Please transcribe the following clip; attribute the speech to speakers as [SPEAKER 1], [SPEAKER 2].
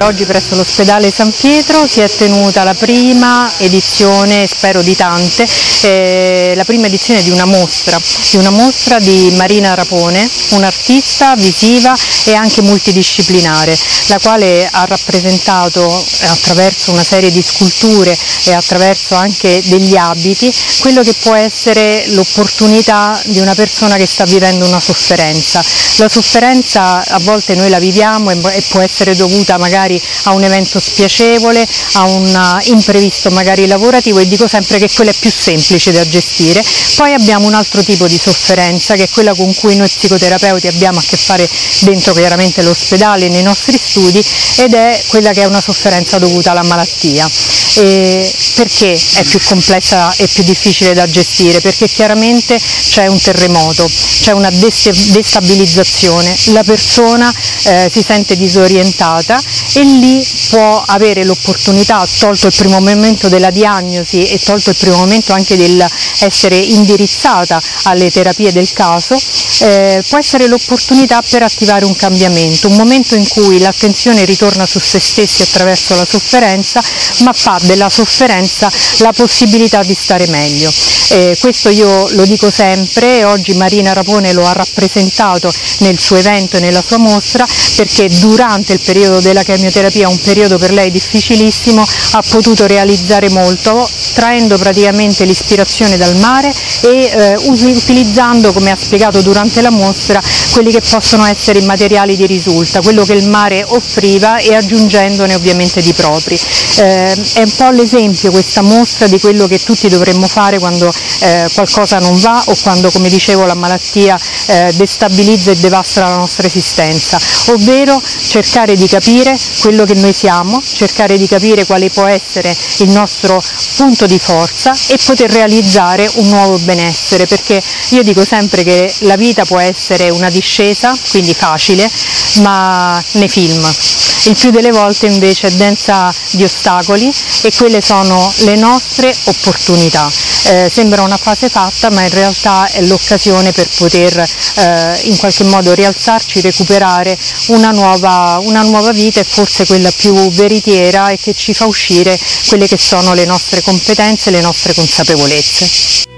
[SPEAKER 1] Oggi presso l'ospedale San Pietro si è tenuta la prima edizione, spero di tante, eh, la prima edizione di una mostra, di una mostra di Marina Rapone, un'artista visiva e anche multidisciplinare, la quale ha rappresentato eh, attraverso una serie di sculture e attraverso anche degli abiti quello che può essere l'opportunità di una persona che sta vivendo una sofferenza. La sofferenza a volte noi la viviamo e può essere dovuta magari magari a un evento spiacevole, a un imprevisto magari lavorativo e dico sempre che quella è più semplice da gestire. Poi abbiamo un altro tipo di sofferenza che è quella con cui noi psicoterapeuti abbiamo a che fare dentro chiaramente l'ospedale, nei nostri studi ed è quella che è una sofferenza dovuta alla malattia. E perché è più complessa e più difficile da gestire? Perché chiaramente c'è un terremoto, c'è una destabilizzazione, la persona eh, si sente disorientata e lì può avere l'opportunità, tolto il primo momento della diagnosi e tolto il primo momento anche del essere indirizzata alle terapie del caso, eh, può essere l'opportunità per attivare un cambiamento, un momento in cui l'attenzione ritorna su se stessi attraverso la sofferenza, ma fa della sofferenza la possibilità di stare meglio. Eh, questo io lo dico sempre oggi Marina Rapone lo ha rappresentato nel suo evento e nella sua mostra perché durante il periodo della chemioterapia, un periodo per lei difficilissimo, ha potuto realizzare molto traendo praticamente l'ispirazione dal mare e eh, utilizzando, come ha spiegato durante la mostra, quelli che possono essere i materiali di risulta, quello che il mare offriva e aggiungendone ovviamente di propri. Eh, è un po' l'esempio questa mostra di quello che tutti dovremmo fare quando eh, qualcosa non va o quando, come dicevo, la malattia eh, destabilizza e devasta la nostra esistenza, ovvero cercare di capire quello che noi siamo, cercare di capire quale può essere il nostro punto di forza e poter realizzare un nuovo benessere, perché io dico sempre che la vita può essere una discesa, quindi facile, ma nei film. Il più delle volte invece è densa di ostacoli e quelle sono le nostre opportunità. Eh, sembra una fase fatta ma in realtà è l'occasione per poter eh, in qualche modo rialzarci, recuperare una nuova, una nuova vita e forse quella più veritiera e che ci fa uscire quelle che sono le nostre competenze le nostre consapevolezze.